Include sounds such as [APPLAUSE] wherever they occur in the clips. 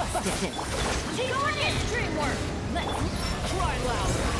Busted. Genius Dreamwork! Let's Cry louder.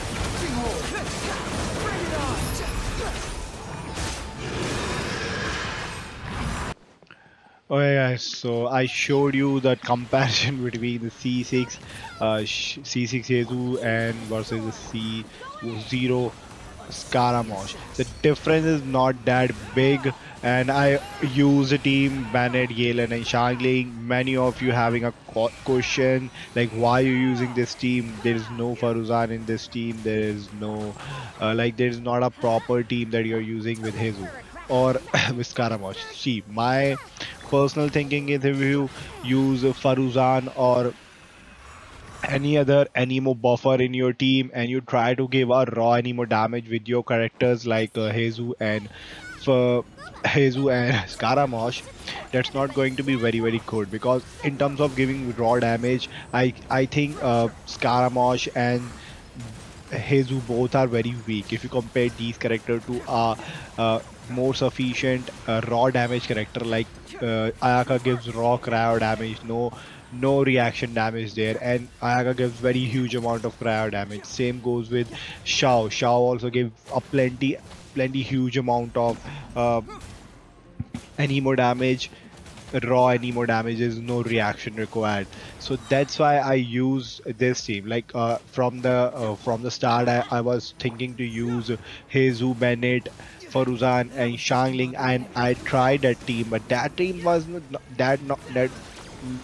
Okay guys, so I showed you the comparison [LAUGHS] between the C6 uh, C6 Heizou and versus the C0 Scaramouche. The difference is not that big and I use a team Bennett, Yelan and Xiangling. Many of you having a question like why you using this team? There is no Faruzan in this team. There is no uh, like there is not a proper team that you're using with Heizou or [COUGHS] with Scaramouche. See, my personal thinking is if you use Faruzan or any other anemo buffer in your team and you try to give a raw anemo damage with your characters like uh, Heizou and for Heizou and [LAUGHS] Scaramouche that's not going to be very very good because in terms of giving raw damage I I think uh, Scaramouche and Heizou both are very weak. If you compare these characters to a more sufficient uh, raw damage character like uh, Ayaka gives raw cryo damage no no reaction damage there. And Ayaka gives very huge amount of cryo damage. Same goes with Xiao. Xiao also gives a plenty plenty huge amount of uh, anemo damage raw anemo damages, no reaction required. So that's why i use this team. Like uh, from the uh, from the start I, I was thinking to use Heizou Bennett Faruzan and Xiangling and I tried that team but that team was not that not that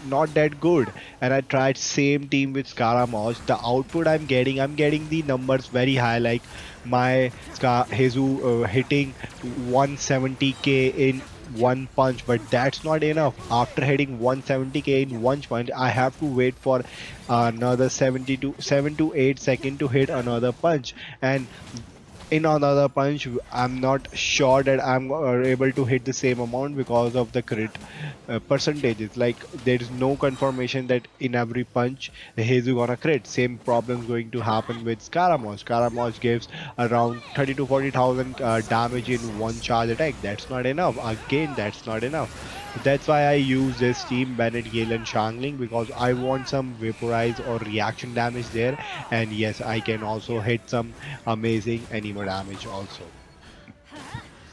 not that good. And I tried same team with Scaramouche the output I'm getting I'm getting the numbers very high like my Scar Heizou uh, hitting 170k in one punch but that's not enough. After hitting 170k in one punch i have to wait for another 70 to 7 to 8 second to hit another punch. And in another punch i'm not sure that i'm uh, able to hit the same amount because of the crit uh, percentages. Like there is no confirmation that in every punch he's gonna crit. Same problem is going to happen with scaramouche. Scaramouche gives around 30 to 40000 uh, damage in one charge attack. That's not enough. Again that's not enough. That's why I use this team Bennett, Gale and Xiangling because I want some vaporize or reaction damage there. And yes I can also hit some amazing anemo damage also.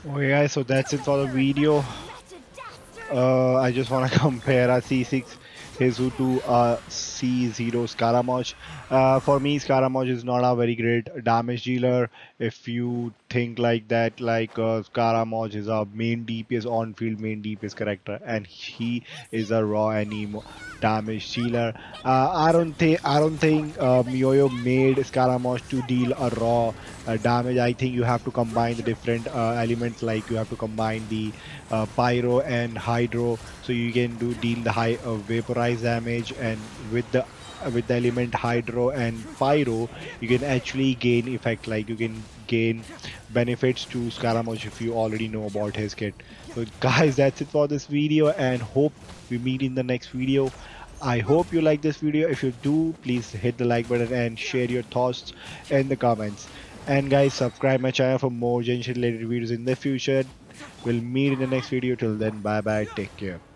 Okay guys so that's it for the video. Uh, I just want to [LAUGHS] compare a C6 Heizou to C0 Scaramouche. Uh, for me Scaramouche is not a very great damage dealer. If you think like that like uh, Scaramouche is a main DPS on field main DPS character and he is a raw anemo damage dealer. Uh, I don't think I don't think uh, miHoYo made Scaramouche to deal a raw uh, damage. I think you have to combine the different uh, elements like you have to combine the uh, pyro and hydro so you can do deal the high uh, damage and with the with the element hydro and pyro you can actually gain effect like you can gain benefits to Scaramouche if you already know about his kit so guys that's it for this video and hope we meet in the next video I hope you like this video if you do please hit the like button and share your thoughts in the comments And guys, subscribe my channel for more Genshin related videos in the future. We'll meet in the next video. Till then, bye bye. Take care.